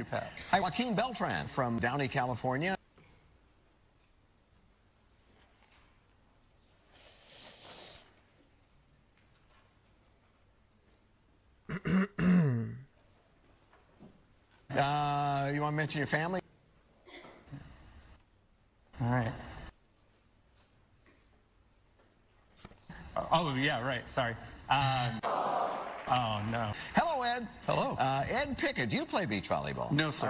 you, Pat. Hi, Joaquin Beltran from Downey, California. uh, you want to mention your family? All right. Oh, yeah, right. Sorry. Um, oh, no. Hello, Ed. Hello. Uh, Ed Pickett, do you play beach volleyball? No, sir.